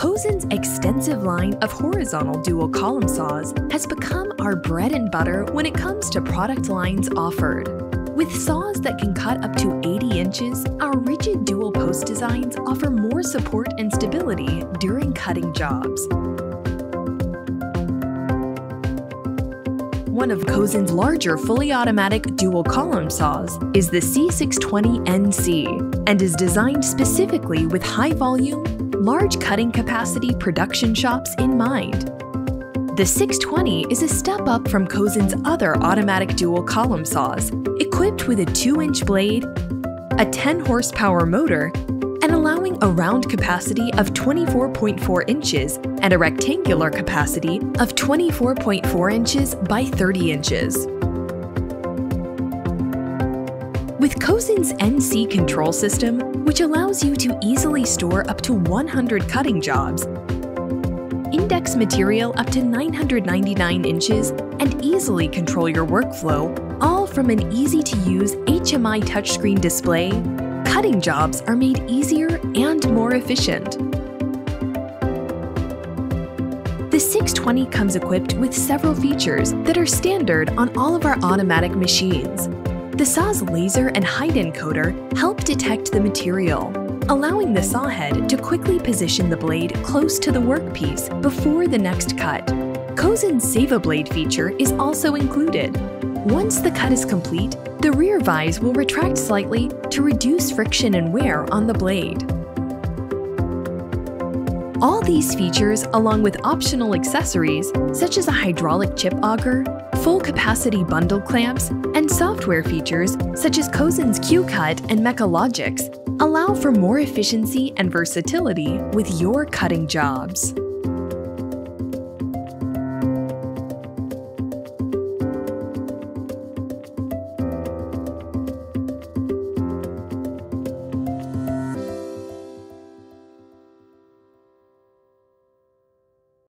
Cosen's extensive line of horizontal dual column saws has become our bread and butter when it comes to product lines offered. With saws that can cut up to 80 inches, our rigid dual post designs offer more support and stability during cutting jobs. One of Cosen's larger fully automatic dual column saws is the C620NC and is designed specifically with high volume, large cutting capacity production shops in mind. The 620 is a step up from Cosen's other automatic dual column saws, equipped with a 2 inch blade, a 10 horsepower motor, and allowing a round capacity of 24.4 inches and a rectangular capacity of 24.4 inches by 30 inches. With Cosen's NC control system, which allows you to easily store up to 100 cutting jobs, index material up to 999 inches, and easily control your workflow, all from an easy-to-use HMI touchscreen display, cutting jobs are made easier and more efficient. The 620 comes equipped with several features that are standard on all of our automatic machines. The saw's laser and height encoder help detect the material, allowing the saw head to quickly position the blade close to the workpiece before the next cut. Cosen's Save a Blade feature is also included. Once the cut is complete, the rear vise will retract slightly to reduce friction and wear on the blade. All these features, along with optional accessories such as a hydraulic chip auger, full capacity bundle clamps, and software features such as Cosen's Q-Cut and Mechalogix, allow for more efficiency and versatility with your cutting jobs.